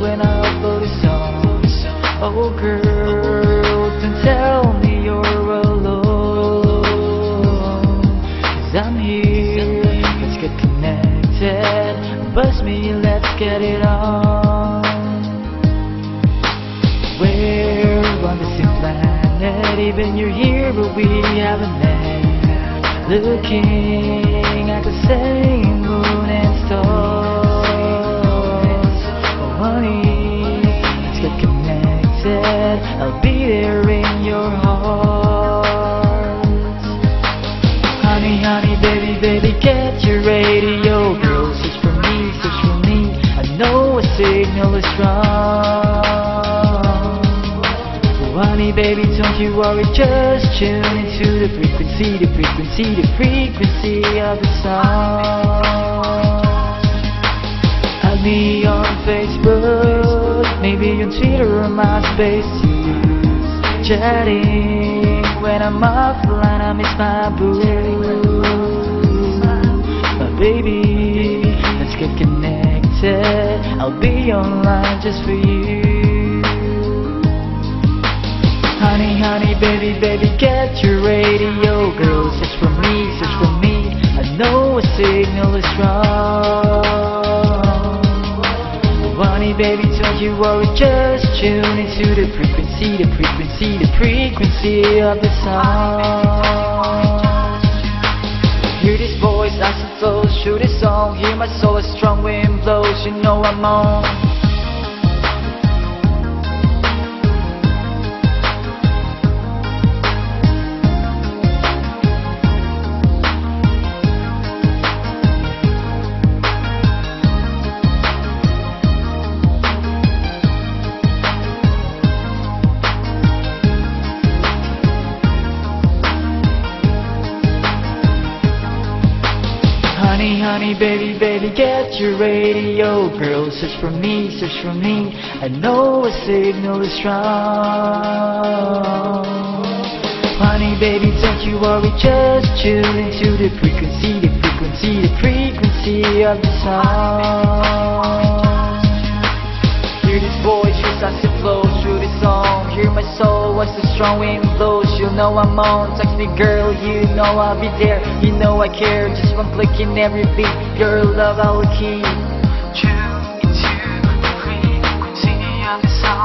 when I upload a song. Oh girl, don't tell me you're alone. Cause I'm here, let's get connected. Buzz me, let's get it on. We're on the same planet. Even you're here, but we haven't met. Looking at the same moon and stars. Baby, get your radio. Girl, search for me, search for me. I know a signal is strong. Oh, honey, baby, don't you worry, just tune into the frequency, the frequency, the frequency of the song. Add me on Facebook, maybe on Twitter or MySpace. Chatting when I'm offline. I miss my boo, baby. Let's get connected. I'll be online just for you. Honey, honey, baby, baby, get your radio, girl. Search for me, search for me. I know a signal is strong. Honey, baby, don't you worry, just tune into the frequency, the frequency, the frequency of the song. Voice as it flows song. Hear my soul as strong wind blows. You know I'm on. Honey, baby, baby, get your radio, girl. Search for me, search for me. I know a signal is strong. Honey, baby, don't you worry, just tune into the frequency, the frequency, the frequency of the song. Hear my soul as the strong wind blows. You know I'm on. Text me, girl, you know I'll be there. You know I care. Just one click in every beat. Your love I will keep. True into the frequency of the song.